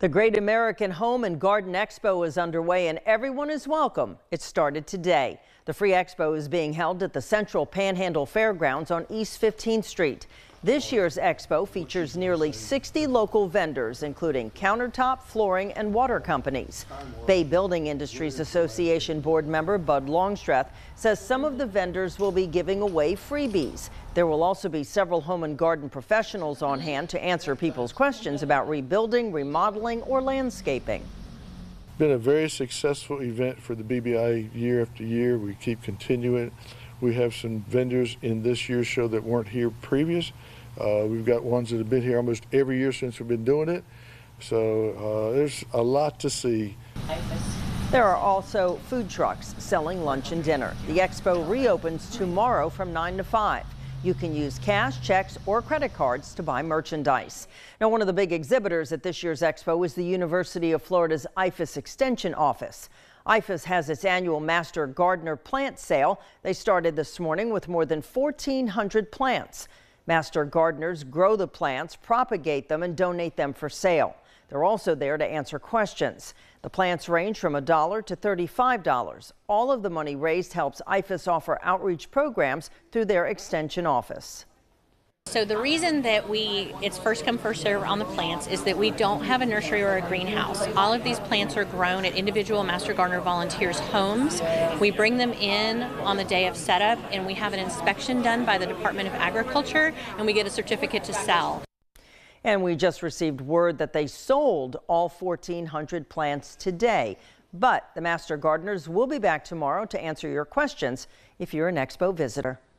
The Great American Home and Garden Expo is underway and everyone is welcome. It started today. The free expo is being held at the Central Panhandle Fairgrounds on East 15th Street. This year's expo features nearly 60 local vendors, including countertop, flooring, and water companies. Bay Building Industries Association board member Bud Longstreth says some of the vendors will be giving away freebies. There will also be several home and garden professionals on hand to answer people's questions about rebuilding, remodeling, or landscaping. Been a very successful event for the BBI year after year. We keep continuing. We have some vendors in this year's show that weren't here previous. Uh, we've got ones that have been here almost every year since we've been doing it. So uh, there's a lot to see. There are also food trucks selling lunch and dinner. The expo reopens tomorrow from 9 to 5. You can use cash, checks, or credit cards to buy merchandise. Now, one of the big exhibitors at this year's expo is the University of Florida's IFAS Extension Office. IFAS has its annual Master Gardener plant sale. They started this morning with more than 1,400 plants. Master gardeners grow the plants, propagate them, and donate them for sale. They're also there to answer questions. The plants range from $1 to $35. All of the money raised helps IFAS offer outreach programs through their extension office. So the reason that we it's first come first serve on the plants is that we don't have a nursery or a greenhouse. All of these plants are grown at individual Master Gardener volunteers' homes. We bring them in on the day of setup and we have an inspection done by the Department of Agriculture and we get a certificate to sell. And we just received word that they sold all 1,400 plants today. But the Master Gardeners will be back tomorrow to answer your questions if you're an Expo visitor.